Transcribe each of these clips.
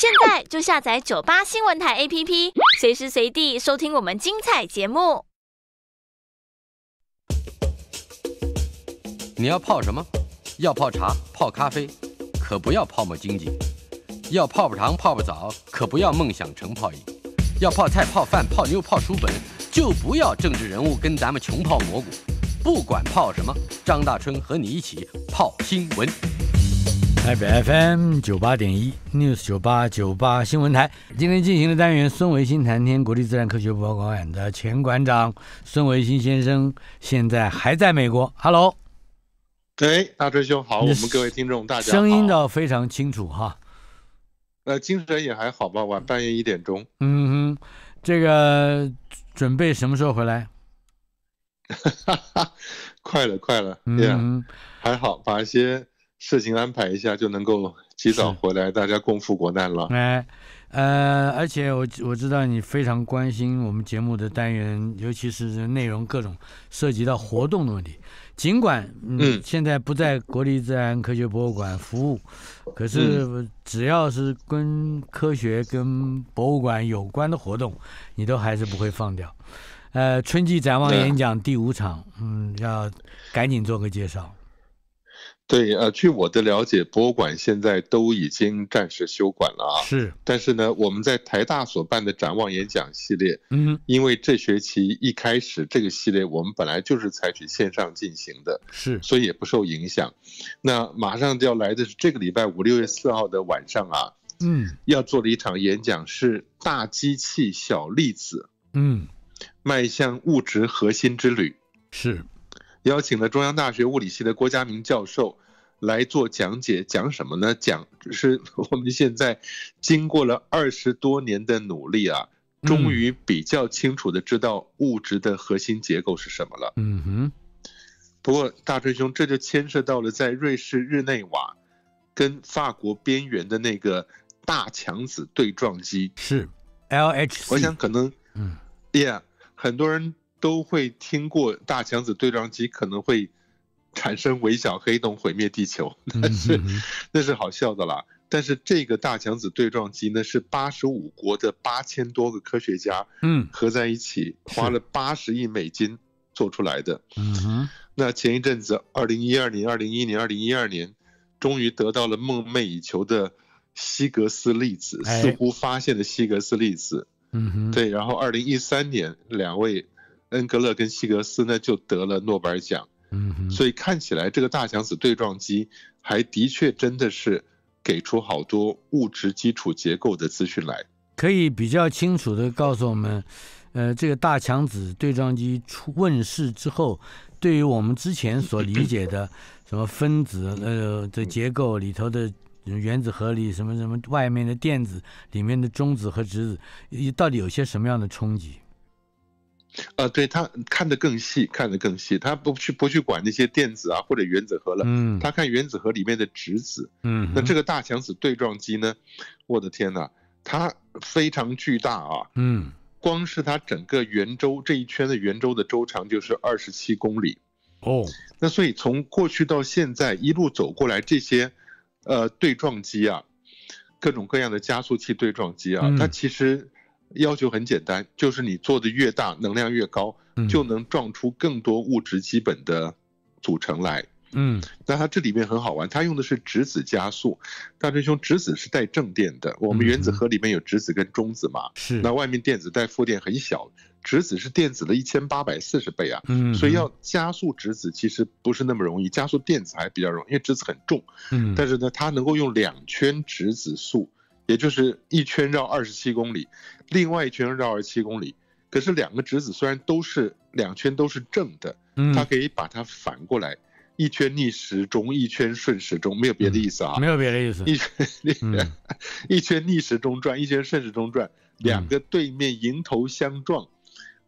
现在就下载九八新闻台 APP，随时随地收听我们精彩节目。你要泡什么？要泡茶、泡咖啡，可不要泡沫经济；要泡泡糖、泡泡澡，可不要梦想成泡影；要泡菜、泡饭、泡妞、泡书本，就不要政治人物跟咱们穷泡蘑菇。不管泡什么，张大春和你一起泡新闻。台北 FM 九八点一 News 九八九八新闻台，今天进行的单元孙维新谈天，国立自然科学博物馆的前馆长孙维新先生，现在还在美国。Hello，哎，大春兄好，我们各位听众大家好。声音倒非常清楚哈。呃，精神也还好吧，晚半夜一点钟。嗯哼，这个准备什么时候回来？哈哈，快了，快了，嗯，还好，把一些事情安排一下，就能够及早回来，大家共赴国难了。哎，呃，而且我我知道你非常关心我们节目的单元，尤其是内容各种涉及到活动的问题。尽管嗯现在不在国立自然科学博物馆服务，可是只要是跟科学跟博物馆有关的活动，你都还是不会放掉。呃，春季展望演讲第五场，嗯，要赶紧做个介绍。对，呃，据我的了解，博物馆现在都已经暂时休馆了啊。是。但是呢，我们在台大所办的展望演讲系列，嗯，因为这学期一开始这个系列我们本来就是采取线上进行的，是，所以也不受影响。那马上就要来的是这个礼拜五六月四号的晚上啊，嗯，要做的一场演讲是大机器小粒子，嗯。迈向物质核心之旅，是邀请了中央大学物理系的郭家明教授来做讲解。讲什么呢？讲是我们现在经过了二十多年的努力啊，终于比较清楚的知道物质的核心结构是什么了。嗯哼。不过大春兄，这就牵涉到了在瑞士日内瓦跟法国边缘的那个大强子对撞机，是 LHC。我想可能，嗯，Yeah。很多人都会听过大强子对撞机可能会产生微小黑洞毁灭地球，但是 那是好笑的啦。但是这个大强子对撞机呢，是八十五国的八千多个科学家嗯合在一起花了八十亿美金做出来的。嗯哼。那前一阵子，二零一二年、二零一一年、二零一二年，终于得到了梦寐以求的希格斯粒子，似乎发现了希格斯粒子。嗯哼，对，然后二零一三年，两位恩格勒跟希格斯呢就得了诺贝尔奖。嗯哼，所以看起来这个大强子对撞机还的确真的是给出好多物质基础结构的资讯来，可以比较清楚的告诉我们，呃，这个大强子对撞机出问世之后，对于我们之前所理解的 什么分子呃的结构里头的。原子核里什么什么外面的电子里面的中子和质子，到底有些什么样的冲击？呃，对他看得更细，看得更细，他不去不去管那些电子啊或者原子核了，嗯，他看原子核里面的质子，嗯，那这个大强子对撞机呢？我的天哪，它非常巨大啊，嗯，光是它整个圆周这一圈的圆周的周长就是二十七公里，哦，那所以从过去到现在一路走过来这些。呃，对撞机啊，各种各样的加速器对撞机啊，它其实要求很简单，就是你做的越大，能量越高，就能撞出更多物质基本的组成来。嗯，那它这里面很好玩，它用的是质子加速。大师兄，质子是带正电的，我们原子核里面有质子跟中子嘛，是，那外面电子带负电很小。质子是电子的一千八百四十倍啊，嗯，所以要加速质子其实不是那么容易，加速电子还比较容易，因为质子很重，嗯，但是呢，它能够用两圈质子速，也就是一圈绕二十七公里，另外一圈绕二十七公里，可是两个质子虽然都是两圈都是正的，嗯，它可以把它反过来，一圈逆时钟，一圈顺时钟，没有别的意思啊，没有别的意思，一圈 一圈逆时钟转，一圈顺时钟转，两个对面迎头相撞。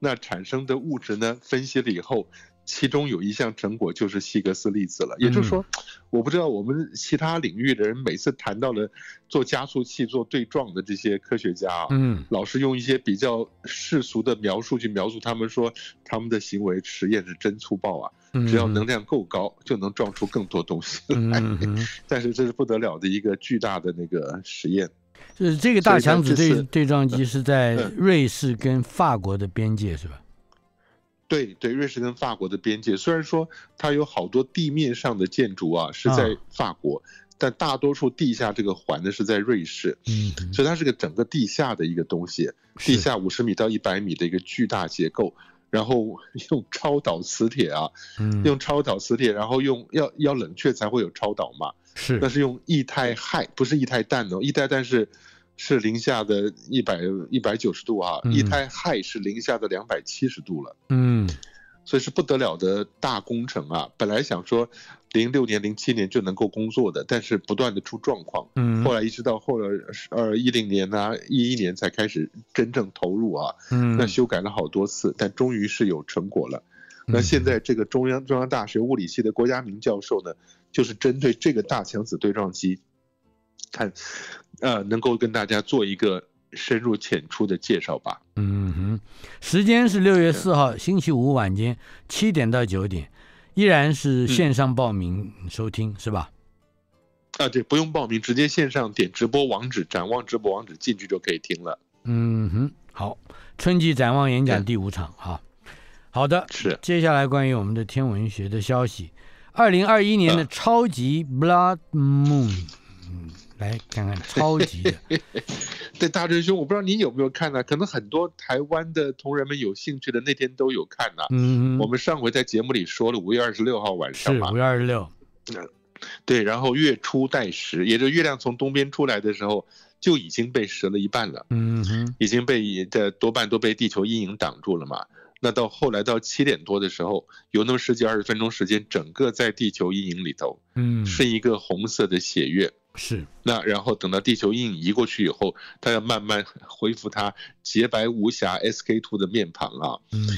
那产生的物质呢？分析了以后，其中有一项成果就是希格斯粒子了。也就是说，我不知道我们其他领域的人每次谈到了做加速器、做对撞的这些科学家啊，嗯，老是用一些比较世俗的描述去描述他们，说他们的行为实验是真粗暴啊，只要能量够高就能撞出更多东西来。但是这是不得了的一个巨大的那个实验。就是这个大强子对对撞机是在嗯瑞士跟法国的边界是吧？对对，瑞士跟法国的边界，虽然说它有好多地面上的建筑啊是在啊法国，但大多数地下这个环呢是在瑞士，嗯，所以它是个整个地下的一个东西，地下五十米到一百米的一个巨大结构，然后用 超导磁铁啊，嗯。用超导磁铁，然后用要要冷却才会有超导嘛，是。那是用液态氦，不是液态氮哦，液态氮是是零下的一百一百九十度啊，嗯液态氦是零下的两百七十度了。嗯所以是不得了的大工程啊！本来想说零六年、零七年就能够工作的，但是不断的出状况，嗯后来一直到后来呃一零年呐、一一年才开始真正投入啊。嗯那修改了好多次，但终于是有成果了。那嗯现在这个中央中央大学物理系的郭家明教授呢，就是针对这个大强子对撞机，看，呃，能够跟大家做一个深入浅出的介绍吧。嗯哼，时间是六月四号星期五晚间七点到九点，依然是线上报名收听、是吧？啊，对，不用报名，直接线上点直播网址，展望直播网址进去就可以听了。嗯哼，好，春季展望演讲第五场哈。好的，是接下来关于我们的天文学的消息，二零二一年的啊超级 Blood Moon，嗯，来看看超级的，对，大真兄，我不知道你有没有看呢、可能很多台湾的同仁们有兴趣的那天都有看呢、嗯，我们上回在节目里说了，五月二十六号晚上嘛。是五，月二十六，对，然后月初带食，也就月亮从东边出来的时候，就已经被食了一半了，嗯哼，已经被的多半都被地球阴影挡住了嘛。那到后来到七点多的时候，有那么十几二十分钟时间，整个在地球阴影里头嗯，是一个红色的血月。是，那然后等到地球阴影移过去以后，它要慢慢恢复它洁白无瑕 SK two 的面庞啊。嗯，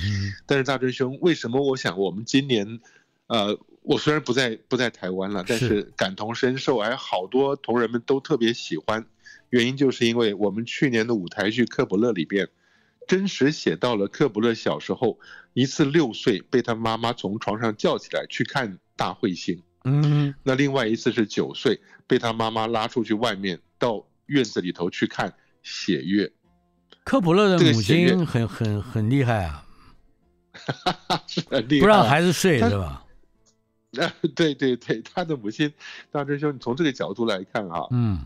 但是大真兄，为什么我想我们今年，呃，我虽然不在不在台湾了，但是是感同身受，还好多同仁们都特别喜欢，原因就是因为我们去年的舞台剧《科普勒》里边，真实写到了克卜勒小时候一次六岁被他妈妈从床上叫起来去看大彗星，嗯，那另外一次是九岁被他妈妈拉出去外面到院子里头去看血月，科普勒的母亲很很很厉害啊，是很厉害。不让孩子睡是吧？啊，对对对，他的母亲，大师兄，你从这个角度来看哈、嗯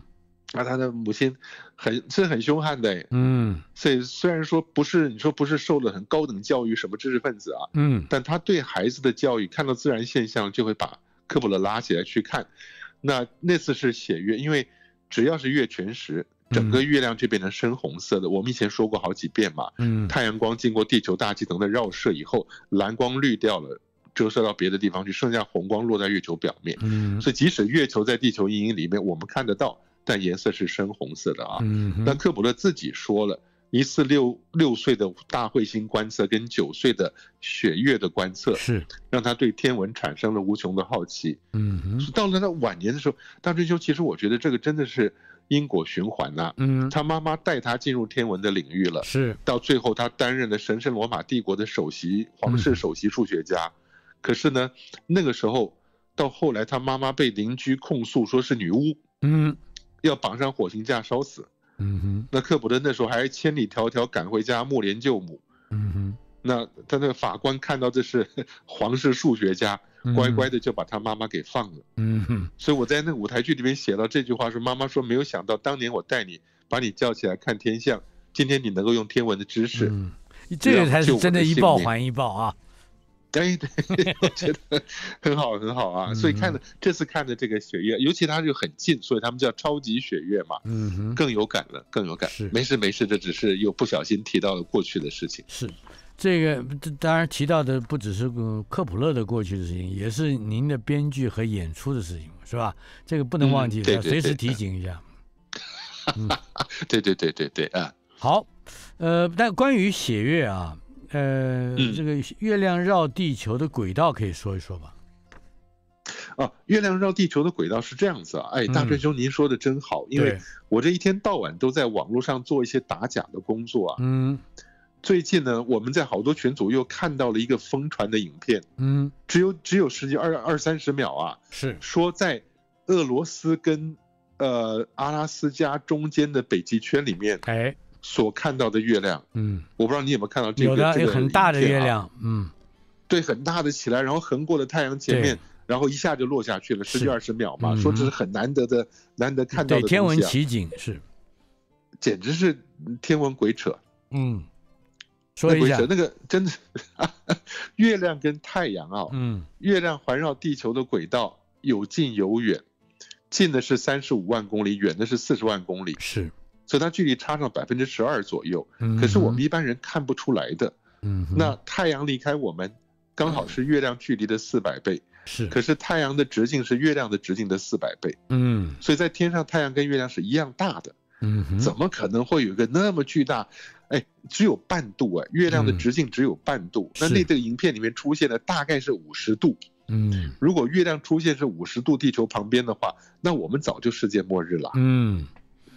那他的母亲很是很凶悍的，嗯所以虽然说不是你说不是受了很高等教育什么知识分子啊，嗯但他对孩子的教育，看到自然现象就会把科普勒拉起来去看。那那次是血月，因为只要是月全食，整个月亮就变成深红色的。我们以前说过好几遍嘛，嗯太阳光经过地球大气层的绕射以后，蓝光滤掉了，折射到别的地方去，剩下红光落在月球表面。嗯所以即使月球在地球阴影里面，我们看得到，但颜色是深红色的啊。嗯，那科普勒自己说了，一次六六岁的大彗星观测跟九岁的血月的观测，是，让他对天文产生了无穷的好奇。嗯，到了他晚年的时候，大追求其实我觉得这个真的是因果循环呐、嗯他妈妈带他进入天文的领域了，是，到最后他担任了神圣罗马帝国的首席皇室首席数学家。可是呢，那个时候到后来，他妈妈被邻居控诉说是女巫，嗯要绑上火刑架烧死。嗯哼，那克普勒那时候还千里迢迢赶回家默怜舅母。嗯哼，那他那个法官看到这是 皇室数学家，嗯乖乖的就把他妈妈给放了。嗯哼，所以我在那个舞台剧里面写到这句话，说妈妈说没有想到当年我带你把你叫起来看天象，今天你能够用天文的知识，嗯，这个才是真的，一报还一报啊。哎，对，我觉得很好，很好啊。所以看的这次看的这个雪月，尤其它就很近，所以他们叫超级雪月嘛，嗯哼，更有感了，更有感是。没事没事，这只是又不小心提到了过去的事情。是。这个这当然提到的不只是呃科普勒的过去的事情，也是您的编剧和演出的事情，是吧？这个不能忘记，嗯对要随时提醒一下。对对对对对啊，好，呃，但关于血月啊，呃，嗯。这个月亮绕地球的轨道可以说一说吧？啊，月亮绕地球的轨道是这样子啊，哎，大嗯。师兄您说的真好，因为我这一天到晚都在网络上做一些打假的工作啊。嗯。最近呢，我们在好多群组又看到了一个疯传的影片，嗯，只有只有十几二二三十秒啊，是，说在俄罗斯跟呃阿拉斯加中间的北极圈里面哎，所看到的月亮，嗯，我不知道你有没有看到这个有的这个有很大的月亮，嗯，对，很大的起来，然后横过了太阳前面，然后一下就落下去了，十几二十秒嘛，嗯说这是很难得的、难得看到对，的天文奇景是，简直是天文鬼扯。嗯，说一下那个真的是，月亮跟太阳啊，嗯月亮环绕地球的轨道有近有远，近的是三十五万公里，远的是四十万公里，是，所以它距离差上百分之十二左右。嗯可是我们一般人看不出来的。嗯，那太阳离开我们，刚好是月亮距离的四百倍。是，可是太阳的直径是月亮的直径的四百倍，嗯所以在天上太阳跟月亮是一样大的，嗯，怎么可能会有一个那么巨大？哎，只有半度哎，月亮的嗯直径只有半度。那那这个影片里面出现的大概是五十度。嗯如果月亮出现是五十度地球旁边的话，那我们早就世界末日了，嗯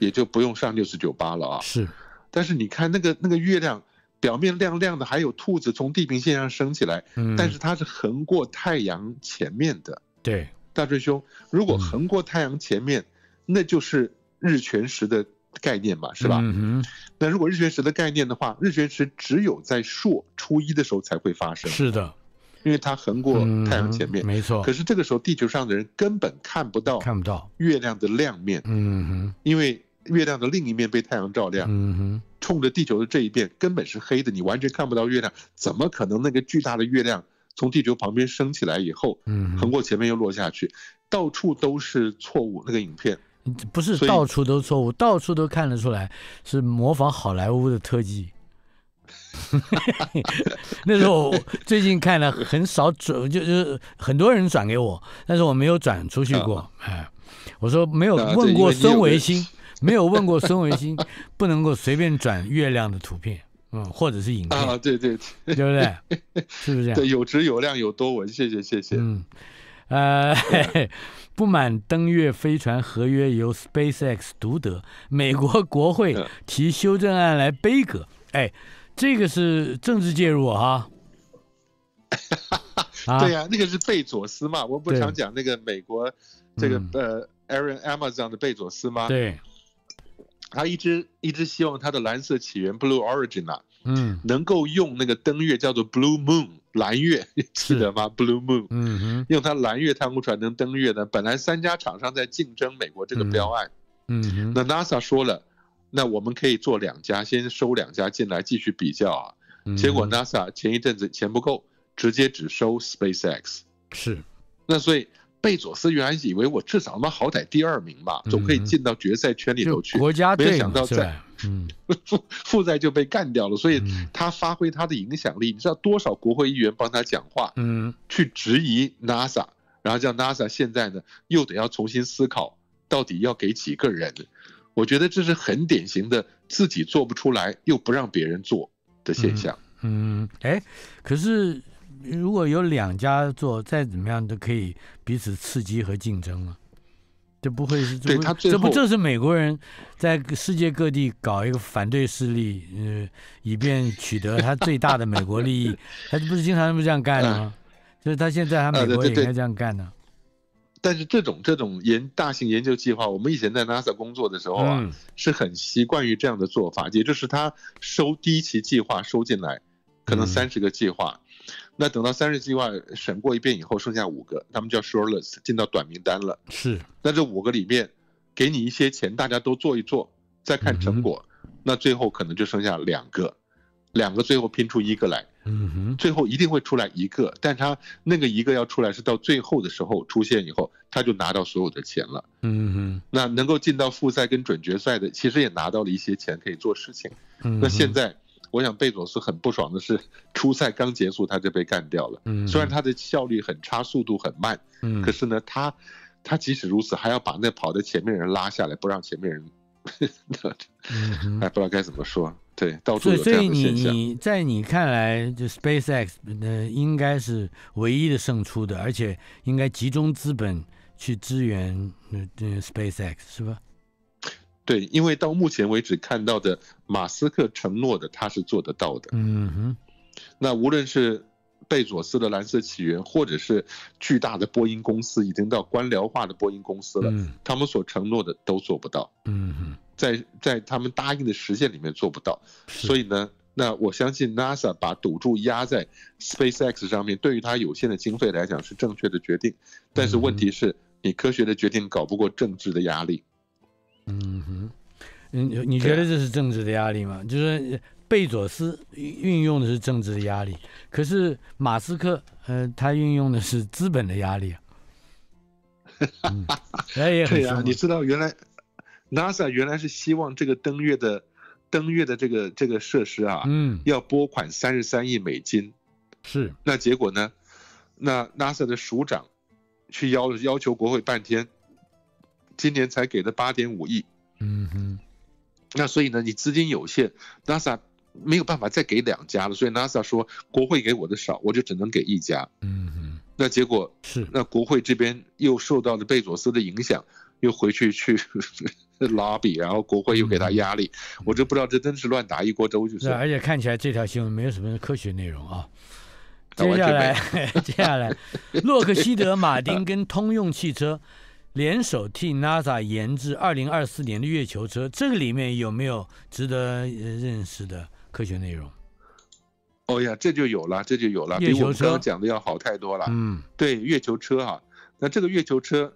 也就不用上六四九八了啊。是，但是你看那个那个月亮表面亮亮的，还有兔子从地平线上升起来，嗯，但是它是横过太阳前面的。对，大追兄，如果嗯横过太阳前面，那就是日全食的概念嘛，是吧？嗯哼，那如果日全食的概念的话，日全食只有在朔初一的时候才会发生，是的，因为它横过嗯太阳前面。没错。可，是这个时候，地球上的人根本看不到看不到，月亮的亮面，嗯哼，因为月亮的另一面被太阳照亮，嗯哼，冲着地球的这一边根本是黑的，你完全看不到月亮。怎么可能那个巨大的月亮从地球旁边升起来以后，嗯横过前面又落下去？到处都是错误。那个影片，不是到处都错误，到处都看得出来是模仿好莱坞的特技。那时候我最近看了很少转，就就是很多人转给我，但是我没有转出去过。哎，我说没有啊问过孙维新，没有问过孙维新，不能够随便转月亮的图片，嗯，或者是影片，啊，对 对对不对？是不是这样？对，有质有量有多文，谢谢谢谢。嗯，呃，不满登月飞船合约由 SpaceX 独得，美国国会嗯提修正案来背革。哎，这个是政治介入啊！啊，对呀、那个是贝佐斯嘛，我不对常讲那个美国这个嗯呃 Aaron Amazon 的贝佐斯吗？，对，他一直一直希望他的蓝色起源 Blue Origin 啊，嗯能够用那个登月叫做 Blue Moon 蓝月，记得吗？Blue Moon。嗯哼，用它蓝月太空船能登月的，本来三家厂商在竞争美国这个标案，嗯哼，那 NASA 说了，那我们可以做两家，先收两家进来继续比较啊。嗯结果 NASA 前一阵子钱不够，直接只收 SpaceX。是，那所以贝佐斯原来以为我至少他妈好歹第二名吧，总可以嗯进到决赛圈里头去。国家没想到在负负债就被干掉了，所以嗯他发挥他的影响力。你知道多少国会议员帮他讲话，嗯去质疑 NASA，然后叫 NASA 现在呢又得要重新思考，到底要给几个人？我觉得这是很典型的自己做不出来又不让别人做的现象。嗯，哎，可是如果有两家做，再怎么样都可以彼此刺激和竞争了。这不会是最这不正是美国人在世界各地搞一个反对势力，呃，以便取得他最大的美国利益？他不是经常这样干的吗？就是他现在他美国也应该这样干呢。但是这种这种研大型研究计划，我们以前在 NASA 工作的时候啊，嗯是很习惯于这样的做法，也就是他收第一期计划收进来，可能嗯三十个计划，那等到三十计划审过一遍以后，剩下五个，他们叫 shortlist，进到短名单了。是，那这五个里面，给你一些钱，大家都做一做，再看成果，那最后可能就剩下两个，两个最后拼出一个来，嗯哼，最后一定会出来一个，但他那个一个要出来是到最后的时候出现以后，他就拿到所有的钱了。嗯哼，那能够进到复赛跟准决赛的，其实也拿到了一些钱可以做事情。嗯，那现在，我想贝佐斯很不爽的是，初赛刚结束他就被干掉了。嗯，虽然他的效率很差，速度很慢，嗯，可是呢，他他即使如此，还要把那跑在前面人拉下来，不让前面人，哎，不知道该怎么说。对，到处所以，有这样的所以你。你在你看来，就 SpaceX 呃应该是唯一的胜出的，而且应该集中资本去支援呃呃 SpaceX 是吧？对，因为到目前为止看到的，马斯克承诺的他是做得到的。嗯哼，那无论是贝佐斯的蓝色起源，或者是巨大的波音公司，已经到官僚化的波音公司了，嗯他们所承诺的都做不到，嗯哼，在在他们答应的实现里面做不到，所以呢，那我相信 NASA 把赌注压在 SpaceX 上面，对于它有限的经费来讲是正确的决定，但是问题是你科学的决定搞不过政治的压力。嗯哼，你，你觉得这是政治的压力吗？就是贝佐斯运用的是政治的压力，可是马斯克，呃，他运用的是资本的压力啊。嗯，他也很对呀、凶啊你知道原来 NASA 原来是希望这个登月的登月的这个这个设施啊，嗯，要拨款三十三亿美金，是，那结果呢？那 NASA 的署长去要要求国会半天，今年才给了八点五亿。嗯哼，那所以呢，你资金有限，NASA 没有办法再给两家了，所以 NASA 说国会给我的少，我就只能给一家。嗯哼，那结果，是，那国会这边又受到了贝佐斯的影响，又回去去 lobby，然后国会又给他压力，我就不知道这真是乱打一锅粥，就是是，而且看起来这条新闻没有什么科学内容啊。啊接下来，接下来，洛克希德马丁跟通用汽车联手替 NASA 研制二零二四年的月球车，这个里面有没有值得呃认识的科学内容？哦呀，这就有了，这就有了，比我们刚刚讲的要好太多了。嗯对，月球车哈、那这个月球车，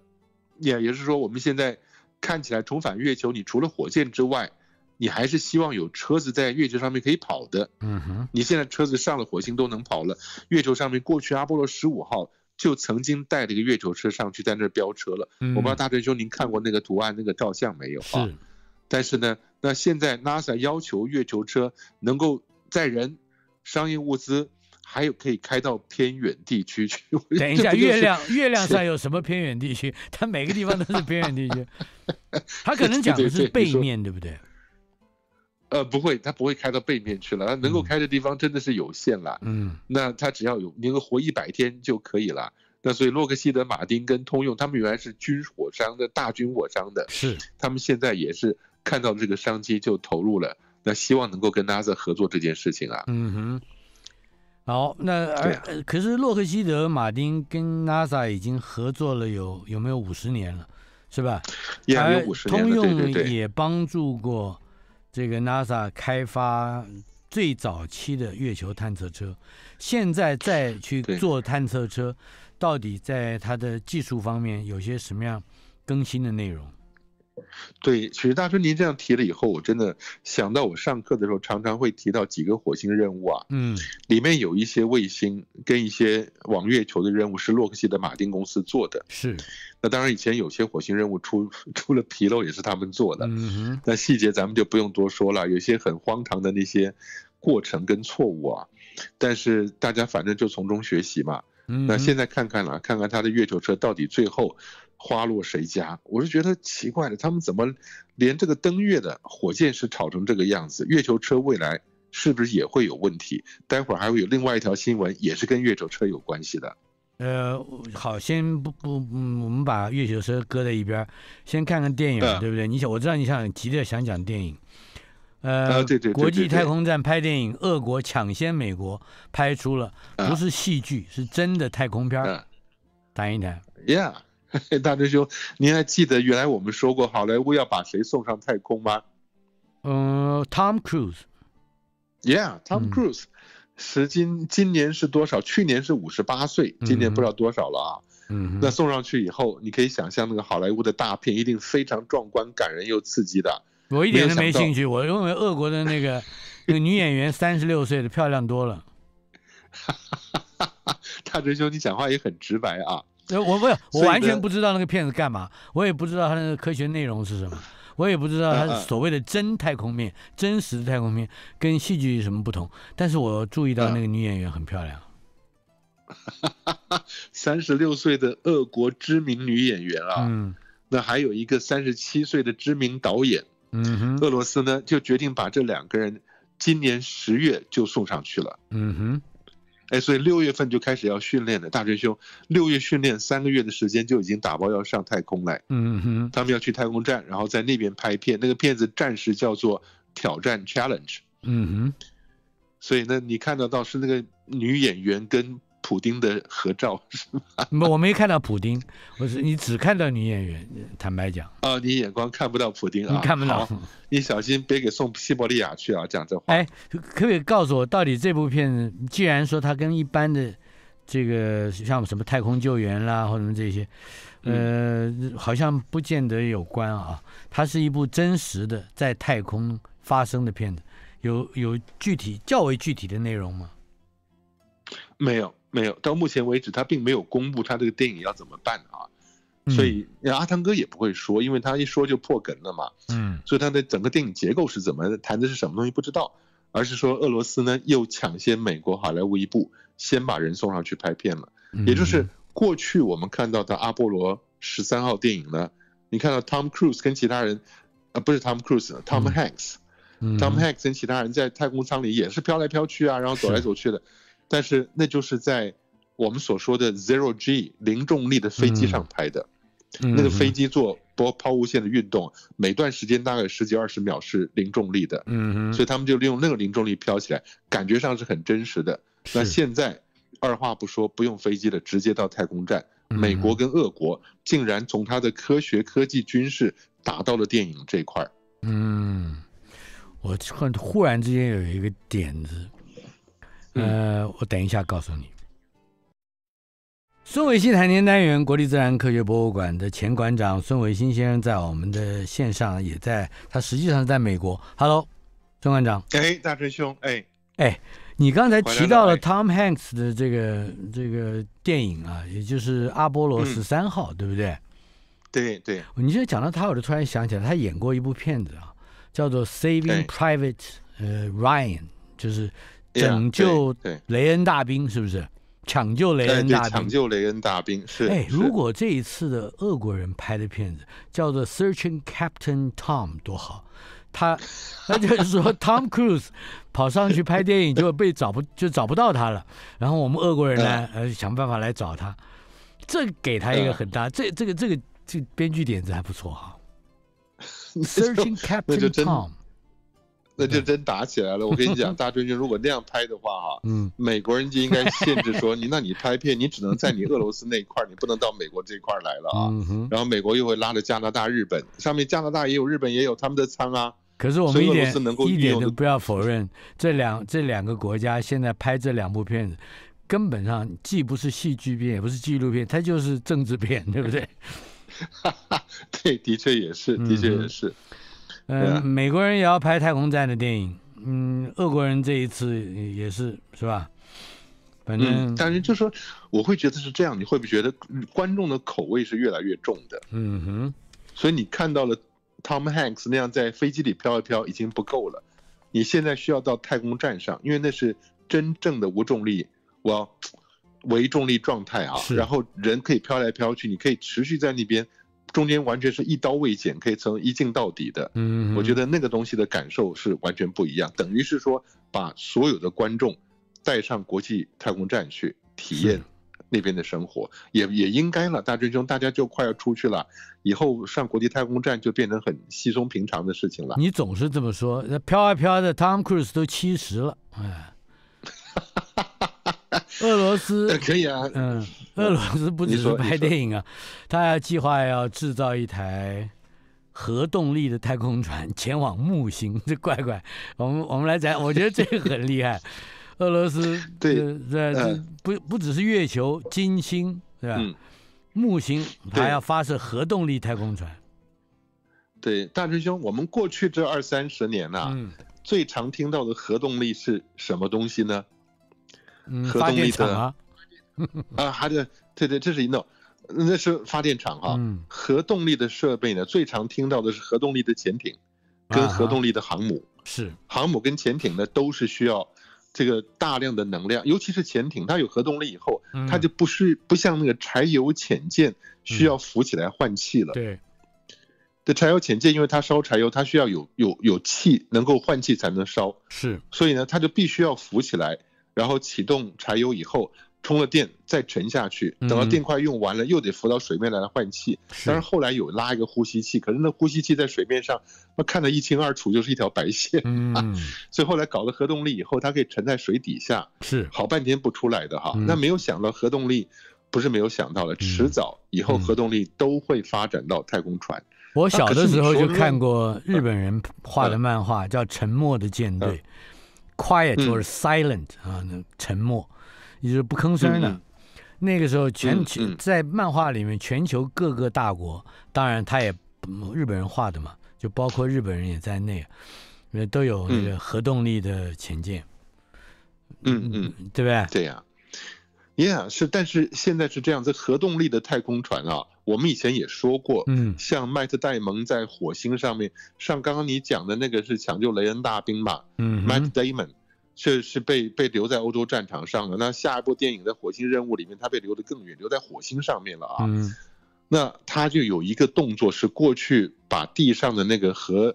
也也是说我们现在看起来重返月球，你除了火箭之外，你还是希望有车子在月球上面可以跑的。嗯哼，你现在车子上了火星都能跑了，月球上面过去阿波罗十五号就曾经带了一个月球车上去，在那儿飙车了。嗯我不知道大锤兄您看过那个图案那个照相没有啊？是，但是呢，那现在 NASA 要求月球车能够载人、商业物资，还有可以开到偏远地区去。等一下，月亮月亮上有什么偏远地区？它每个地方都是偏远地区。它可能讲的是背面，对不对？呃，不会，它不会开到背面去了，它能够开的地方真的是有限了。嗯那它只要有能够活一百天就可以了。那所以洛克希德马丁跟通用，他们原来是军火商的大军火商的，是，他们现在也是看到这个商机就投入了，那希望能够跟 NASA 合作这件事情啊。嗯哼。好，那而、可是洛克希德马丁跟 NASA 已经合作了有有没有五十年了，是吧？也有而五十年通了，对用对对。也帮助过这个 NASA 开发最早期的月球探测车，现在再去做探测车，到底在它的技术方面有些什么样更新的内容？对，其实大春您这样提了以后，我真的想到我上课的时候常常会提到几个火星任务啊，嗯里面有一些卫星跟一些往月球的任务是洛克希德马丁公司做的。是，那当然，以前有些火星任务出出了纰漏也是他们做的，嗯，那细节咱们就不用多说了，有些很荒唐的那些过程跟错误啊，但是大家反正就从中学习嘛。嗯那现在看看了，看看他的月球车到底最后花落谁家？我是觉得奇怪的，他们怎么连这个登月的火箭是炒成这个样子？月球车未来是不是也会有问题？待会儿还会有另外一条新闻，也是跟月球车有关系的。呃，好，先不不，嗯，我们把月球车搁在一边儿，先看看电影，嗯对不对？你想，我知道你想急着想讲电影，呃，啊对对对国际太空站拍电影，俄国抢先美国拍出了，啊不是戏剧，是真的太空片儿，嗯谈一谈。，Yeah，大师兄，您还记得原来我们说过好莱坞要把谁送上太空吗嗯、t o m Cruise，？Yeah，Tom 嗯 Cruise，时今今年是多少？去年是五十八岁，今年不知道多少了啊。嗯哼，那送上去以后，你可以想象那个好莱坞的大片一定非常壮观、感人又刺激的。我一点都没兴趣，我认为俄国的那个 那个女演员三十六岁的漂亮多了。大哲兄，你讲话也很直白啊。呃，我不，我完全不知道那个片子干嘛，我也不知道它那个科学内容是什么，我也不知道它所谓的真太空面、真实的太空面跟戏剧有什么不同。但是我注意到嗯。那个女演员很漂亮，三十六岁的俄国知名女演员啊，嗯。那还有一个三十七岁的知名导演，嗯哼，俄罗斯呢就决定把这两个人今年十月就送上去了。嗯哼，哎，所以六月份就开始要训练了。大锤兄，六月训练三个月的时间就已经打包要上太空来。嗯哼，他们要去太空站，然后在那边拍片。那个片子暂时叫做《挑战 Challenge》。嗯哼，所以呢，你看得到是那个女演员跟普丁的合照是吗？我没看到普丁，我是你只看到女演员。坦白讲，啊，你眼光看不到普丁啊，你看不到，你小心别给送西伯利亚去啊！讲这话。哎，可不可以告诉我，到底这部片子，既然说它跟一般的这个像什么太空救援啦，或者什么这些，呃，好像不见得有关啊。它是一部真实的在太空发生的片子。有有具体较为具体的内容吗？没有，没有。到目前为止，他并没有公布他这个电影要怎么办啊。所以阿汤哥也不会说，因为他一说就破梗了嘛。嗯。所以他的整个电影结构是怎么谈的是什么东西不知道，而是说俄罗斯呢又抢先美国好莱坞一步，先把人送上去拍片了。也就是过去我们看到的阿波罗十三号电影呢，你看到 Tom Cruise 跟其他人，啊不是 Tom Cruise，Tom Hanks。Tom Hanks 跟其他人在太空舱里也是飘来飘去啊，然后走来走去的，但是那就是在我们所说的 Zero G 零重力的飞机上拍的，那个飞机做波抛物线的运动，每段时间大概十几二十秒是零重力的，嗯所以他们就利用那个零重力飘起来，感觉上是很真实的。那现在二话不说，不用飞机了，直接到太空站，美国跟俄国竟然从他的科学、科技、军事打到了电影这块儿，嗯。我忽忽然之间有一个点子，呃，我等一下告诉你。孙伟新谈年单元，国立自然科学博物馆的前馆长孙伟新先生在我们的线上，也在他实际上是在美国。Hello，孙馆长。哎，大师兄，哎哎，你刚才提到了 Tom Hanks 的这个这个电影啊，也就是阿波罗十三号，对不对？对对。你现在讲到他，我就突然想起来，他演过一部片子啊。叫做 Saving Private 呃 Ryan，就是拯救雷恩大兵，是不是？抢救雷恩大兵，抢救雷恩大兵是。哎，如果这一次的俄国人拍的片子叫做 Searching Captain Tom，多好！他那就是说 Tom Cruise 跑上去拍电影就被找不就找不到他了，然后我们俄国人呢呃想办法来找他，这给他一个很大，这这个这个这编剧点子还不错哈。Searching Captain Tom，那就真打起来了。我跟你讲，大军军如果那样拍的话，哈，嗯，美国人就应该限制说，你那你拍片，你只能在你俄罗斯那一块你不能到美国这块来了啊。然后美国又会拉着加拿大、日本，上面加拿大也有，日本也有他们的仓啊。可是我们一点一点都不要否认，这两这两个国家现在拍这两部片子，根本上既不是戏剧片，也不是纪录片，它就是政治片，对不对？哈哈，对，的确也是，的确也是。嗯，美国人也要拍太空站的电影，嗯，俄国人这一次也是，是吧？反正，但是就说，我会觉得是这样，你会不会觉得观众的口味是越来越重的？嗯哼。所以你看到了 Tom Hanks 那样在飞机里飘一飘已经不够了，你现在需要到太空站上，因为那是真正的无重力。我。微重力状态啊，然后人可以飘来飘去，你可以持续在那边，中间完全是一刀未剪，可以从一镜到底的。嗯，我觉得那个东西的感受是完全不一样，等于是说把所有的观众带上国际太空站去体验那边的生活，也也应该了。大军兄，大家就快要出去了，以后上国际太空站就变成很稀松平常的事情了。你总是这么说，那飘啊飘的，Tom Cruise 都七十了，哎。俄罗斯 可以啊，嗯，俄罗斯不只是拍电影啊，他还计划要制造一台核动力的太空船 前往木星。这怪怪，我们我们来讲，我觉得这个很厉害。俄罗斯对这不不只是月球、金星，对吧？木星还要发射核动力太空船。对，大师兄，我们过去这二三十年呐，最常听到的核动力是什么东西呢？核动力的啊，啊，还得对对，这是一弄，那是发电厂哈。核动力的设备呢，最常听到的是核动力的潜艇，跟核动力的航母。是航母跟潜艇呢，都是需要这个大量的能量，尤其是潜艇，它有核动力以后，它就不是不像那个柴油潜舰需要浮起来换气了。对，这柴油潜舰因为它烧柴油，它需要有有有气能够换气才能烧。是，所以呢，它就必须要浮起来。然后启动柴油以后，充了电再沉下去，等到电快用完了，又得浮到水面来换气。但是后来有拉一个呼吸器，可是那呼吸器在水面上，那看得一清二楚，就是一条白线。嗯，所以后来搞了核动力以后，它可以沉在水底下，是。好半天不出来的哈。那没有想到核动力，不是没有想到的，迟早以后核动力都会发展到太空船。我小的时候就看过日本人画的漫画，叫《沉默的舰队》，Quiet 或者 Silent 啊，那沉默。也就是不吭声的。那个时候，全球在漫画里面，全球各个大国，当然他也日本人画的嘛，就包括日本人也在内，因为都有那个核动力的潜舰。嗯嗯，对不对？对呀，Yeah，是，但是现在是这样子，核动力的太空船啊，我们以前也说过，嗯，像麦特戴蒙在火星上面，像刚刚你讲的那个是抢救雷恩大兵嘛，嗯，Matt Damon。是是被被留在欧洲战场上了。那下一部电影的火星任务里面，他被留得更远，留在火星上面了啊。嗯。那他就有一个动作是过去把地上的那个核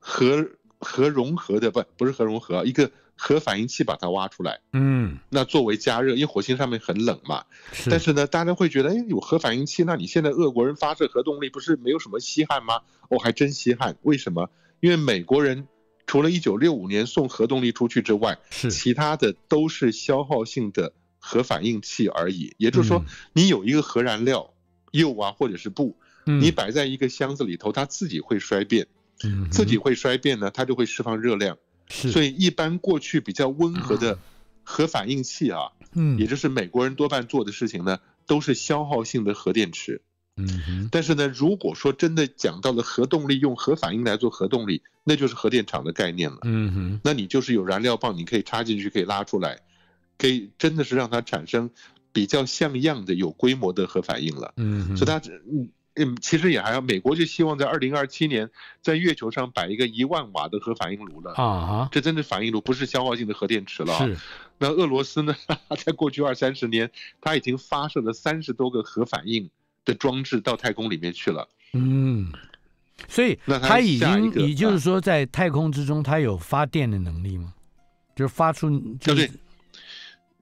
核核融合的不不是核融合，一个核反应器把它挖出来。嗯。那作为加热，因为火星上面很冷嘛。是。但是呢，大家会觉得，哎，有核反应器，那你现在俄国人发射核动力不是没有什么稀罕吗？哦，还真稀罕。为什么？因为美国人。除了一九六五年送核动力出去之外，是其他的都是消耗性的核反应器而已。也就是说，你有一个核燃料铀啊，或者是钚，你摆在一个箱子里头，它自己会衰变，自己会衰变呢，它就会释放热量。所以一般过去比较温和的核反应器啊，嗯，也就是美国人多半做的事情呢，都是消耗性的核电池。嗯，但是呢，如果说真的讲到了核动力，用核反应来做核动力，那就是核电厂的概念了。嗯哼，那你就是有燃料棒，你可以插进去，可以拉出来，可以真的是让它产生比较像样的、有规模的核反应了。嗯，所以它嗯嗯，其实也还要，美国就希望在二零二七年在月球上摆一个一万瓦的核反应炉了。啊这真的反应炉不是消耗性的核电池了。是，那俄罗斯呢，在过去二三十年，它已经发射了三十多个核反应。的装置到太空里面去了，嗯，所以它已经，也就是说，在太空之中，它有发电的能力吗？就是发出，就是，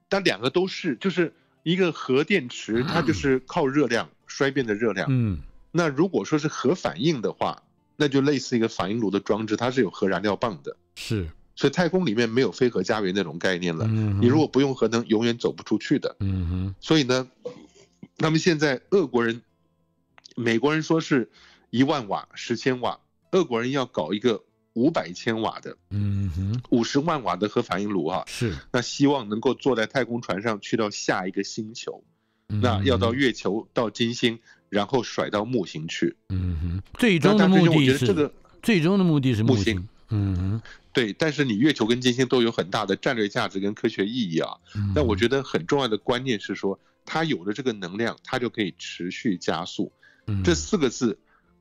但两个都是，就是一个核电池，它就是靠热量衰变的热量，嗯，那如果说是核反应的话，那就类似一个反应炉的装置，它是有核燃料棒的，是，所以太空里面没有非核家园那种概念了，嗯你如果不用核能，永远走不出去的，嗯哼，所以呢。那么现在俄国人、美国人说是一万瓦、十千瓦，俄国人要搞一个五百千瓦的，嗯哼，五十万瓦的核反应炉啊，是，那希望能够坐在太空船上去到下一个星球，那要到月球、到金星，然后甩到木星去，嗯哼，最终的目的是这个，最终的目的是木星，嗯哼，对，但是你月球跟金星都有很大的战略价值跟科学意义啊，但我觉得很重要的观念是说。它有了这个能量，它就可以持续加速。嗯。这四个字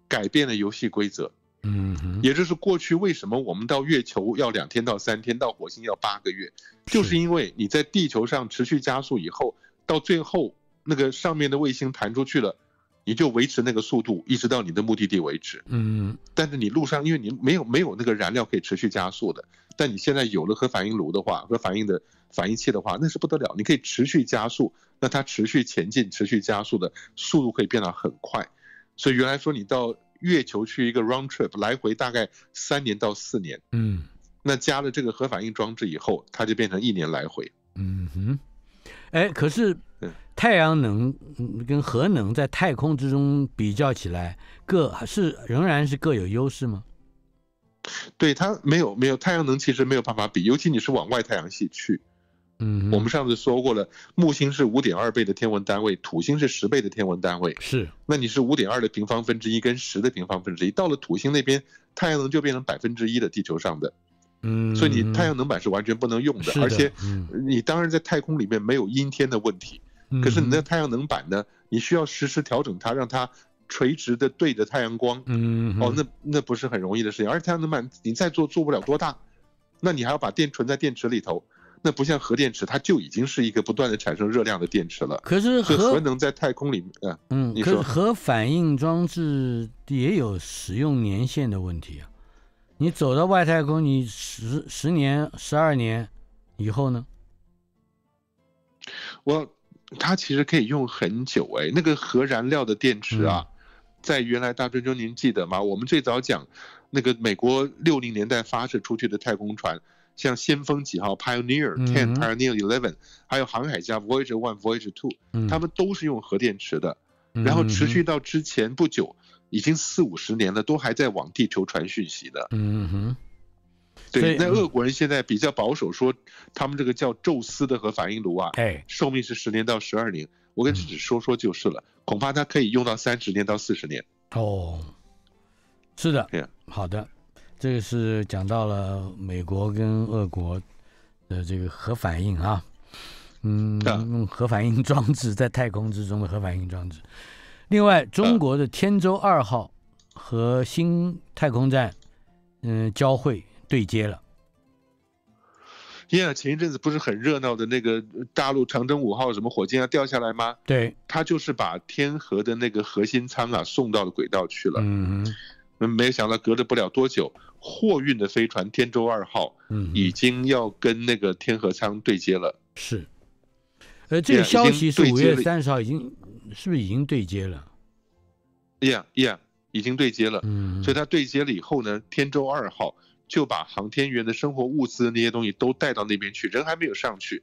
改变了游戏规则。嗯，也就是过去为什么我们到月球要两天到三天，到火星要八个月，就是因为你在地球上持续加速以后，到最后那个上面的卫星弹出去了，你就维持那个速度，一直到你的目的地为止。嗯，但是你路上因为你没有没有那个燃料可以持续加速的，但你现在有了核反应炉的话，核反应的反应器的话，那是不得了，你可以持续加速。那它持续前进、持续加速的速度可以变得很快，所以原来说你到月球去一个 round trip 来回大概三年到四年，嗯，那加了这个核反应装置以后，它就变成一年来回。嗯哼，哎，可是太阳能跟核能在太空之中比较起来，各是仍然是各有优势吗？对，它没有没有太阳能其实没有办法比，尤其你是往外太阳系去。嗯，我们上次说过了，木星是五点二倍的天文单位，土星是十倍的天文单位。是，那你是五点二的平方分之一跟十的平方分之一，到了土星那边，太阳能就变成百分之一的地球上的。嗯，所以你太阳能板是完全不能用的，而且你当然在太空里面没有阴天的问题，可是你的太阳能板呢，你需要实时调整它，让它垂直的对着太阳光。嗯，哦，那那不是很容易的事情，而且太阳能板你再做做不了多大，那你还要把电存在电池里头。那不像核电池，它就已经是一个不断的产生热量的电池了。可是核能在太空里面，嗯，你说核反应装置也有使用年限的问题啊。你走到外太空，你十十年、十二年以后呢？我它其实可以用很久哎，那个核燃料的电池啊，在原来大春兄您记得吗？我们最早讲那个美国六零年代发射出去的太空船，像先锋几号 Pioneer Ten、Pioneer Eleven，还有航海家 Voyager One、Voyager Two，他们都是用核电池的，然后持续到之前不久，已经四五十年了，都还在往地球传讯息的。嗯哼。对，那俄国人现在比较保守，说他们这个叫宙斯的核反应炉啊，哎，寿命是十年到十二年。我跟只说说就是了，恐怕它可以用到三十年到四十年。哦，是的，好的，这个是讲到了美国跟俄国的这个核反应啊，嗯，用核反应装置在太空之中的核反应装置。另外，中国的天舟二号和新太空站，嗯，交汇。对接了，因为前一阵子不是很热闹的那个大陆长征五号什么火箭要掉下来吗？对，他就是把天河的那个核心舱啊送到了轨道去了。嗯嗯，没有想到隔着不了多久，货运的飞船天舟二号，嗯，已经要跟那个天河舱对接了。是，呃，这个消息是五月三十号，已经是不是已经对接了？Yeah，Yeah，已经对接了。嗯，所以它对接了以后呢，天舟二号。就把航天员的生活物资那些东西都带到那边去，人还没有上去，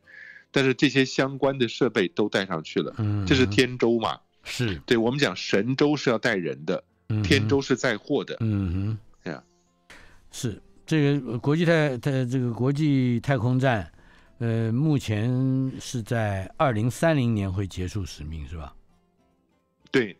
但是这些相关的设备都带上去了。嗯，这是天舟嘛？是对我们讲神舟是要带人的，天舟是载货的。嗯哼，这样是这个国际太太这个国际太空站，呃，目前是在二零三零年会结束使命，是吧？对。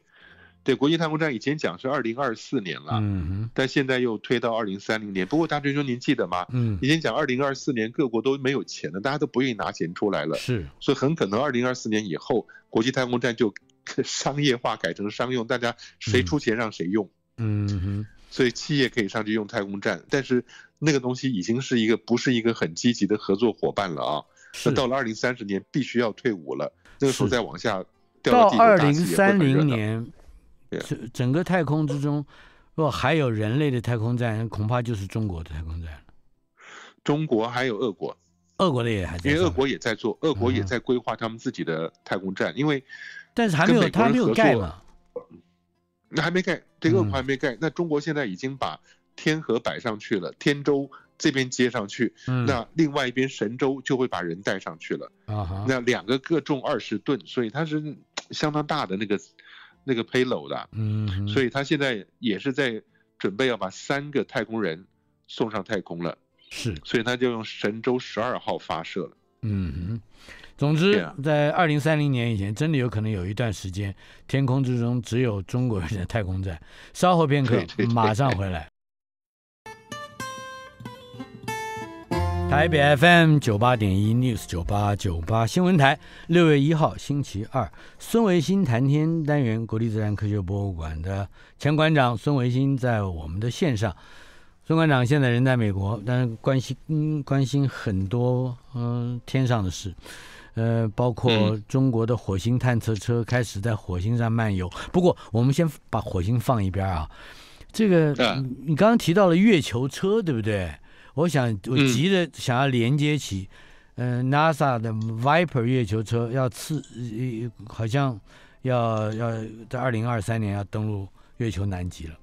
对，国际太空站以前讲是二零二四年了，嗯但现在又推到二零三零年。不过大追兄，您记得吗？嗯，以前讲二零二四年各国都没有钱了，大家都不愿意拿钱出来了，是，所以很可能二零二四年以后，国际太空站就 商业化改成商用，大家谁出钱让谁用，嗯哼，所以企业可以上去用太空站，但是那个东西已经是一个不是一个很积极的合作伙伴了啊。那到了二零三十年必须要退伍了，那个时候再往下掉到二零三零年。整整个太空之中，若还有人类的太空站，恐怕就是中国的太空站了。中国还有俄国，俄国的也还在，因为俄国也在做，俄国也在规划他们自己的太空站，因为但是还没有，他没有盖嘛，那还没盖，这俄国还没盖，那中国现在已经把天河摆上去了，天舟这边接上去，那另外一边神舟就会把人带上去了，啊那两个各重二十吨，所以它是相当大的那个。那个 payload 的，嗯，所以他现在也是在准备要把三个太空人送上太空了，是，所以他就用神舟十二号发射了，嗯，总之在二零三零年以前，真的有可能有一段时间，天空之中只有中国人的太空站。稍后片刻，马上回来。台北 FM 九八点一 News 九八九八新闻台，六月一号星期二，孙维新谈天单元，国立自然科学博物馆的前馆长孙维新在我们的线上。孙馆长现在人在美国，但是关心嗯关心很多嗯天上的事，呃，包括中国的火星探测车开始在火星上漫游。不过我们先把火星放一边啊，这个你刚刚提到了月球车，对不对？我想，我急着想要连接起，嗯，NASA 的 Viper 月球车要次，好像要要在二零二三年要登陆月球南极了。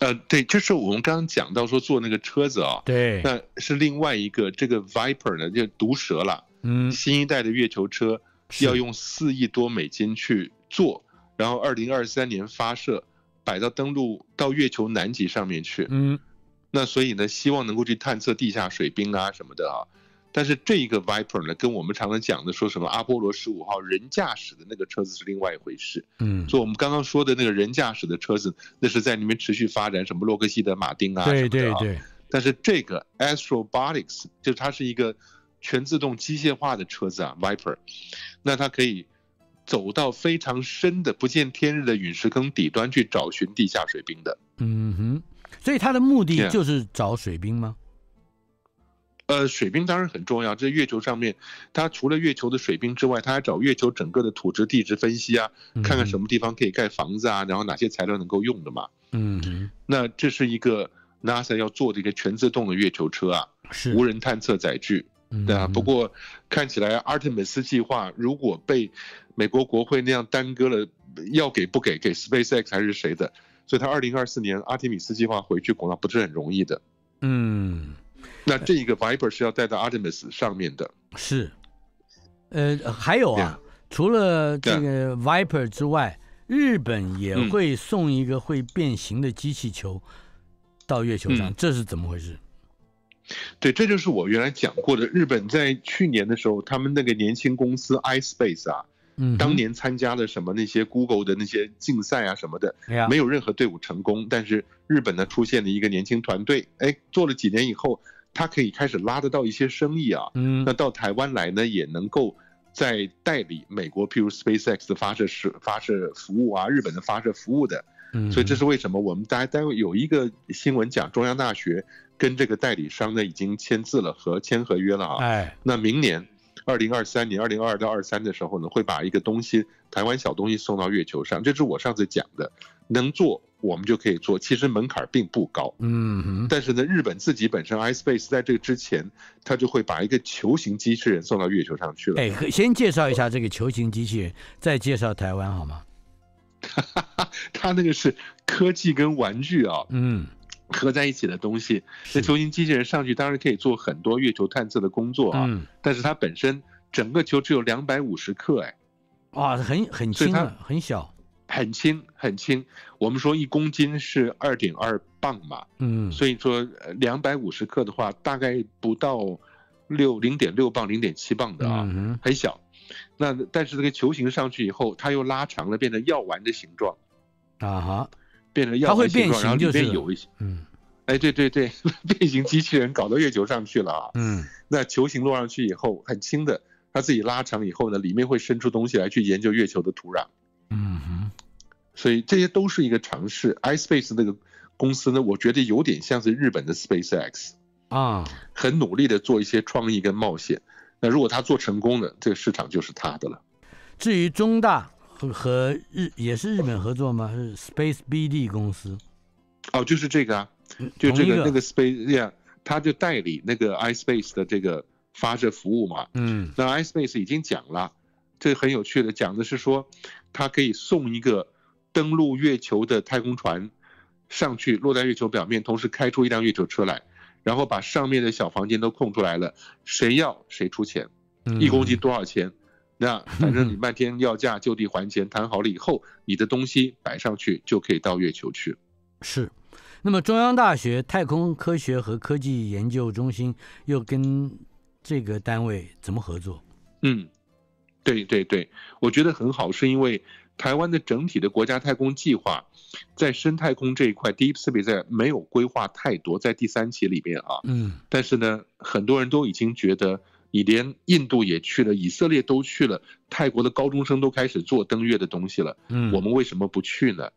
呃，对，就是我们刚刚讲到说坐那个车子啊，对，那是另外一个这个 Viper 呢，就毒蛇了。嗯，新一代的月球车要用四亿多美金去做，然后二零二三年发射，摆到登陆到月球南极上面去。嗯。那所以呢，希望能够去探测地下水冰啊什么的啊，但是这一个 Viper 呢，跟我们常常讲的说什么阿波罗十五号人驾驶的那个车子是另外一回事。嗯，所以我们刚刚说的那个人驾驶的车子，那是在里面持续发展，什么洛克希德马丁啊什么的。对对对。但是这个 Astrobotics 就它是一个全自动机械化的车子啊，Viper，那它可以走到非常深的不见天日的陨石坑底端去找寻地下水冰的。嗯哼。所以他的目的就是找水兵吗？呃，水兵当然很重要。这月球上面，他除了月球的水兵之外，他还找月球整个的土质地质分析啊，看看什么地方可以盖房子啊，然后哪些材料能够用的嘛。嗯，那这是一个 NASA 要做的一个全自动的月球车啊，是无人探测载具。对啊。不过看起来阿特米斯计划如果被美国国会那样耽搁了，要给不给给 SpaceX 还是谁的？所以他二零二四年阿提米斯计划回去恐怕不是很容易的。嗯，那这一个 Viper 是要带到 Artemis 上面的。是，呃，还有啊，除了这个 Viper 之外，日本也会送一个会变形的机器球到月球上，这是怎么回事？对，这就是我原来讲过的。日本在去年的时候，他们那个年轻公司 iSpace 啊。嗯，当年参加了什么那些 Google 的那些竞赛啊什么的，没有任何队伍成功。但是日本呢出现了一个年轻团队，哎，做了几年以后，他可以开始拉得到一些生意啊。嗯，那到台湾来呢，也能够在代理美国，譬如 SpaceX 的发射是发射服务啊，日本的发射服务的。嗯，所以这是为什么我们大家待会有一个新闻讲，中央大学跟这个代理商呢已经签字了和签合约了啊。哎，那明年。二零二三年，二零二二到二三的时候呢，会把一个东西，台湾小东西送到月球上。这是我上次讲的，能做我们就可以做，其实门槛并不高。嗯，但是呢，日本自己本身 iSpace 在这个之前，他就会把一个球形机器人送到月球上去了。哎，先介绍一下这个球形机器人，再介绍台湾好吗？他那个是科技跟玩具啊。嗯。合在一起的东西，那球形机器人上去当然可以做很多月球探测的工作啊，但是它本身整个球只有两百五十克，哎，哇，很很轻啊，很小，很轻很轻。我们说一公斤是二点二磅嘛，嗯，所以说两百五十克的话，大概不到六零点六磅、零点七磅的啊，很小。那但是这个球形上去以后，它又拉长了，变成药丸的形状，啊哈。变成药形状，然后里面有一些，嗯，哎，对对对，变形机器人搞到月球上去了啊，嗯，那球形落上去以后很轻的，它自己拉长以后呢，里面会伸出东西来去研究月球的土壤，嗯哼，所以这些都是一个尝试。iSpace 那个公司呢，我觉得有点像是日本的 SpaceX 啊，很努力的做一些创意跟冒险。那如果他做成功了，这个市场就是他的了。至于中大。和日也是日本合作吗？是 Space BD 公司？哦，就是这个啊，就这个那个 Space 呀，他就代理那个 iSpace 的这个发射服务嘛。嗯，那 iSpace 已经讲了，这很有趣的，讲的是说，它可以送一个登陆月球的太空船上去，落在月球表面，同时开出一辆月球车来，然后把上面的小房间都空出来了，谁要谁出钱，一公斤多少钱？那反正 你漫天要价就地还钱，谈好了以后，你的东西摆上去就可以到月球去。是，那么中央大学太空科学和科技研究中心又跟这个单位怎么合作？嗯，对对对，我觉得很好，是因为台湾的整体的国家太空计划，在深太空这一块，Deep Space 在没有规划太多，在第三期里面啊，嗯，但是呢，很多人都已经觉得。你连印度也去了，以色列都去了，泰国的高中生都开始做登月的东西了。嗯，我们为什么不去呢？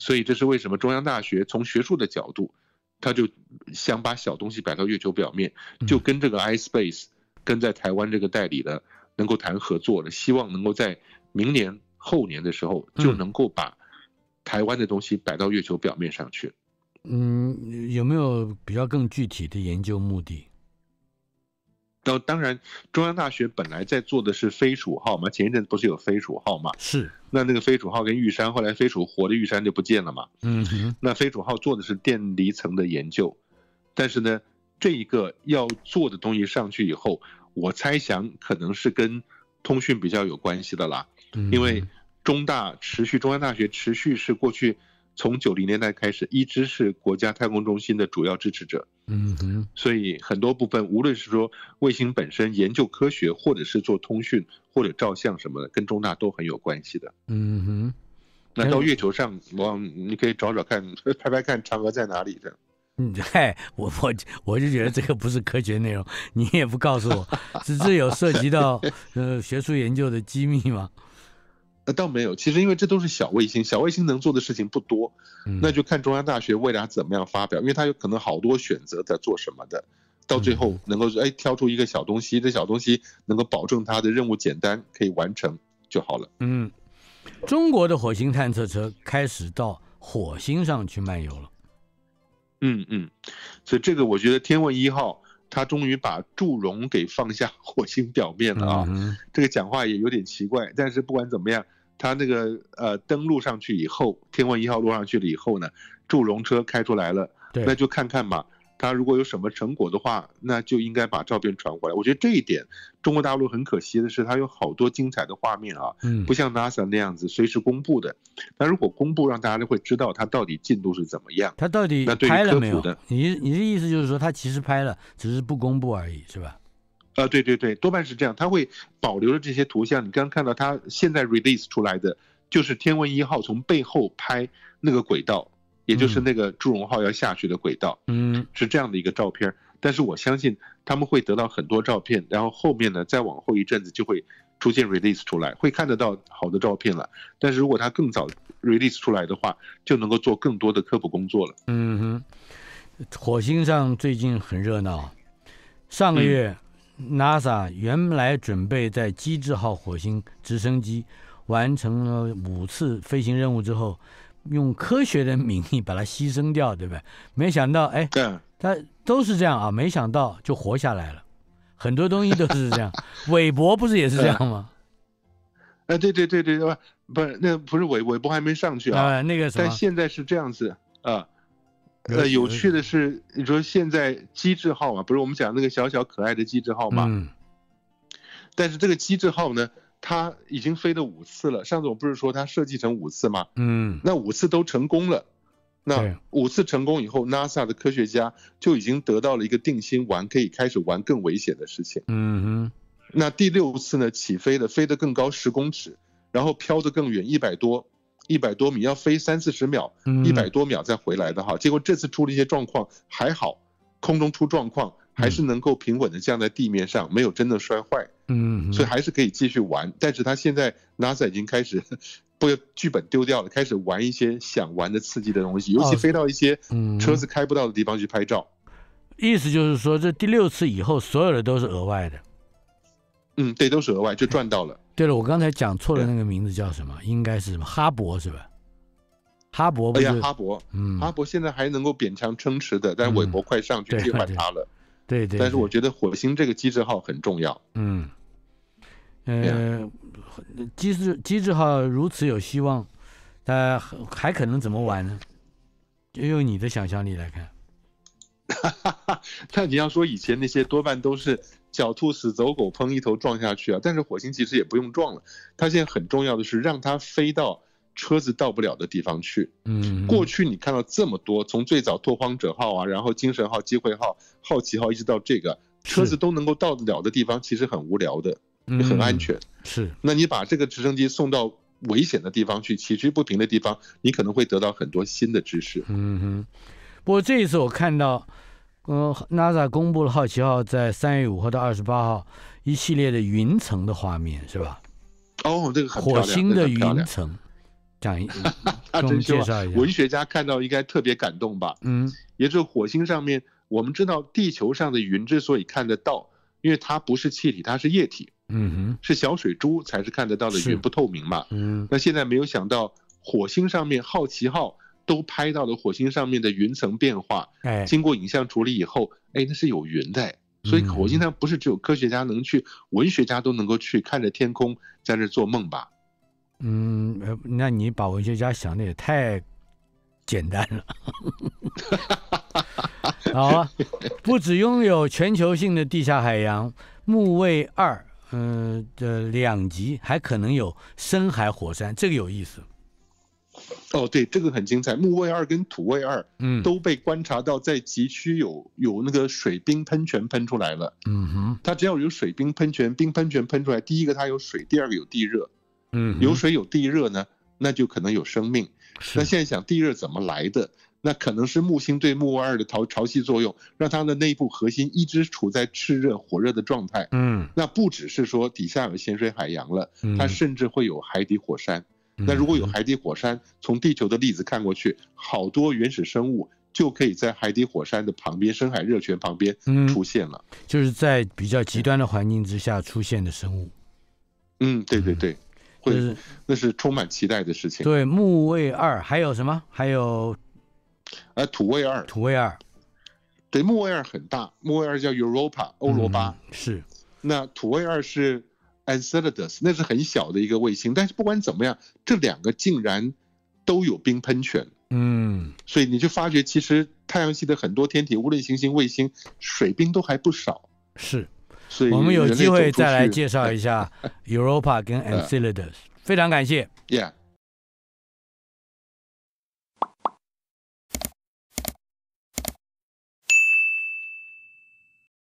所以这是为什么中央大学从学术的角度，他就想把小东西摆到月球表面，就跟这个 iSpace 跟在台湾这个代理的能够谈合作了，希望能够在明年后年的时候就能够把台湾的东西摆到月球表面上去。嗯，有没有比较更具体的研究目的？那当然，中央大学本来在做的是飞鼠号嘛，前一阵不是有飞鼠号嘛？是。那那个飞鼠号跟玉山，后来飞鼠活的玉山就不见了嘛？嗯哼。那飞鼠号做的是电离层的研究，但是呢，这一个要做的东西上去以后，我猜想可能是跟通讯比较有关系的啦。嗯。因为中大持续，中央大学持续是过去。从九零年代开始，一直是国家太空中心的主要支持者。嗯哼，所以很多部分，无论是说卫星本身研究科学，或者是做通讯或者照相什么的，跟中大都很有关系的。嗯哼，那到月球上，往你可以找找看，拍拍看嫦娥在哪里的。嗯，嗨，我我我就觉得这个不是科学内容，你也不告诉我，只是有涉及到呃学术研究的机密吗？那倒没有，其实因为这都是小卫星，小卫星能做的事情不多，那就看中央大学未来怎么样发表，因为它有可能好多选择在做什么的，到最后能够哎挑出一个小东西，这小东西能够保证它的任务简单可以完成就好了。嗯，中国的火星探测车开始到火星上去漫游了。嗯嗯，所以这个我觉得天问一号。他终于把祝融给放下火星表面了啊。这个讲话也有点奇怪，但是不管怎么样，他那个呃登陆上去以后，天问一号落上去了以后呢，祝融车开出来了，那就看看吧。他如果有什么成果的话，那就应该把照片传回来。我觉得这一点，中国大陆很可惜的是，它有好多精彩的画面啊，嗯，不像 NASA 那样子随时公布的。那如果公布，让大家都会知道它到底进度是怎么样。它到底拍了没有？你你的意思就是说，它其实拍了，只是不公布而已，是吧？呃，对对对，多半是这样。它会保留了这些图像。你刚刚看到它现在 release 出来的，就是天问一号从背后拍那个轨道。也就是那个祝融号要下去的轨道，嗯，是这样的一个照片。但是我相信他们会得到很多照片，然后后面呢，再往后一阵子就会出现 release 出来，会看得到好的照片了。但是如果它更早 release 出来的话，就能够做更多的科普工作了。嗯哼，火星上最近很热闹。上个月，NASA 原来准备在机智号火星直升机完成了五次飞行任务之后。用科学的名义把它牺牲掉，对不对？没想到，哎，他都是这样啊！没想到就活下来了，很多东西都是这样。韦伯不是也是这样吗？哎，对对对对对，不是那不是韦韦伯还没上去啊？那个，但现在是这样子啊。呃，有趣的是，你说现在机智号嘛，不是我们讲那个小小可爱的机智号嘛？嗯。但是这个机智号呢？他已经飞了五次了，上次我不是说他设计成五次吗？嗯，那五次都成功了，那五次成功以后，NASA 的科学家就已经得到了一个定心丸，可以开始玩更危险的事情。嗯哼，那第六次呢，起飞的飞得更高十公尺，然后飘得更远一百多一百多米，要飞三四十秒，一百多秒再回来的哈。结果这次出了一些状况，还好，空中出状况。还是能够平稳的降在地面上，没有真的摔坏，嗯，所以还是可以继续玩。但是他现在 NASA 已经开始 不剧本丢掉了，开始玩一些想玩的刺激的东西，尤其飞到一些车子开不到的地方去拍照。意思就是说，这第六次以后，所有的都是额外的。嗯，对，都是额外，就赚到了。对了，我刚才讲错了，那个名字叫什么？应该是什么？哈勃是吧？哈勃不是？哈勃，嗯，哈勃现在还能够勉强撑持的，但韦伯快上去替换他了。对对，但是我觉得火星这个机制号很重要。嗯，呃，机制机制号如此有希望，它还可能怎么玩呢？就用你的想象力来看。哈哈哈！那你要说以前那些多半都是狡兔死走狗烹一头撞下去啊，但是火星其实也不用撞了，它现在很重要的是让它飞到。车子到不了的地方去。嗯，过去你看到这么多，从最早拓荒者号啊，然后精神号、机会号、好奇号，一直到这个车子都能够到得了的地方，其实很无聊的，也很安全。是，那你把这个直升机送到危险的地方去，崎岖不平的地方，你可能会得到很多新的知识。嗯哼。不过这一次我看到，呃，NASA 公布了好奇号在三月五号到二十八号一系列的云层的画面，是吧？哦，这个火星的云层。讲一，他真秀啊！文学家看到应该特别感动吧？嗯，也就是火星上面，我们知道地球上的云之所以看得到，因为它不是气体，它是液体。嗯哼，是小水珠才是看得到的云，不透明嘛。嗯，那现在没有想到火星上面好奇号都拍到了火星上面的云层变化。哎，经过影像处理以后，哎，那是有云的。所以火星上不是只有科学家能去，文学家都能够去看着天空在那做梦吧？嗯，那你把文学家想的也太简单了。好啊，不只拥有全球性的地下海洋木卫二，嗯的两极，还可能有深海火山，这个有意思。哦，对，这个很精彩。木卫二跟土卫二，嗯，都被观察到在极区有有那个水冰喷泉喷出来了。嗯哼，它只要有水冰喷泉，冰喷泉喷出来，第一个它有水，第二个有地热。嗯，有水有地热呢，那就可能有生命。那现在想地热怎么来的？那可能是木星对木二的潮潮汐作用，让它的内部核心一直处在炽热火热的状态。嗯，那不只是说底下有咸水海洋了，它甚至会有海底火山。那如果有海底火山，从地球的例子看过去，好多原始生物就可以在海底火山的旁边、深海热泉旁边出现了。就是在比较极端的环境之下出现的生物。嗯，对对对。会，那是充满期待的事情。对，木卫二还有什么？还有，呃，土卫二。土卫二，对，木卫二很大，木卫二叫 Europa 欧罗巴，是。那土卫二是 Enceladus，那是很小的一个卫星，但是不管怎么样，这两个竟然都有冰喷泉。嗯，所以你就发觉，其实太阳系的很多天体，无论行星、卫星，水冰都还不少。是，所以我们有机会再来介绍一下 Europa 跟 Enceladus。非常感谢。Yeah。